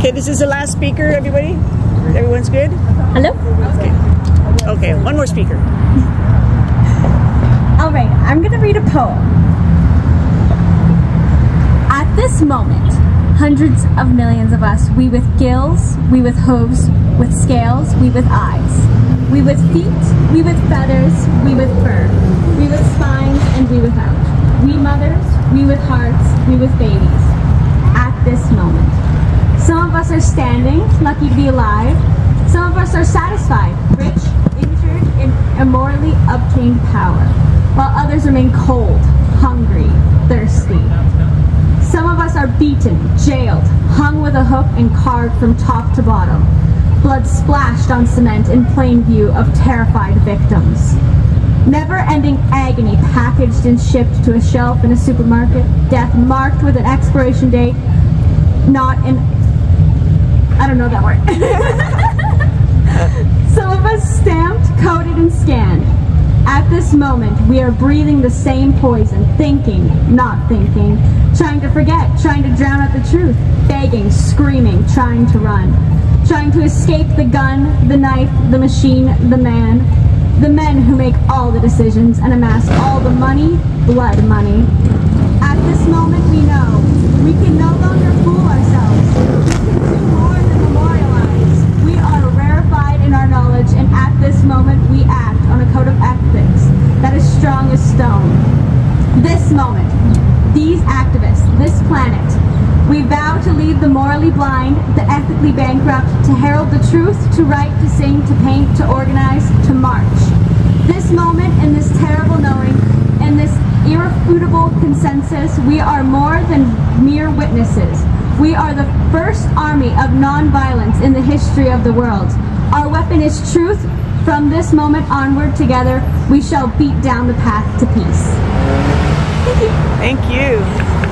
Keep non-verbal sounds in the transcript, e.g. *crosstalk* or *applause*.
Okay, this is the last speaker, everybody. Everyone's good? Hello? Okay, okay one more speaker. All right, I'm going to read a poem. At this moment, hundreds of millions of us, we with gills, we with hooves, with scales, we with eyes, we with feet, we with feathers, we with fur, we with spines, and we without. We mothers, we with hearts, we with babies. At this moment. Some of us are standing, lucky to be alive. Some of us are satisfied, rich, injured, in immorally obtained power, while others remain cold, hungry, thirsty. Some of us are beaten, jailed, hung with a hook, and carved from top to bottom. Blood splashed on cement in plain view of terrified victims. Never-ending agony packaged and shipped to a shelf in a supermarket. Death marked with an expiration date, not in... I don't know that word. *laughs* Some of us stamped, coded, and scanned. At this moment, we are breathing the same poison, thinking, not thinking, trying to forget, trying to drown out the truth, begging, screaming, trying to run, trying to escape the gun, the knife, the machine, the man, the men who make all the decisions and amass all the money, blood money. At this moment, we know we can no longer fool ourselves. We can do more than memorialize. We are rarefied in our knowledge, and at this moment, we act on a code of ethics that is strong as This moment, these activists, this planet, we vow to leave the morally blind, the ethically bankrupt, to herald the truth, to write, to sing, to paint, to organize, to march. This moment and this terrible knowing and this irrefutable consensus, we are more than mere witnesses. We are the first army of nonviolence in the history of the world. Our weapon is truth. From this moment onward, together, we shall beat down the path to peace. Thank you. Thank you.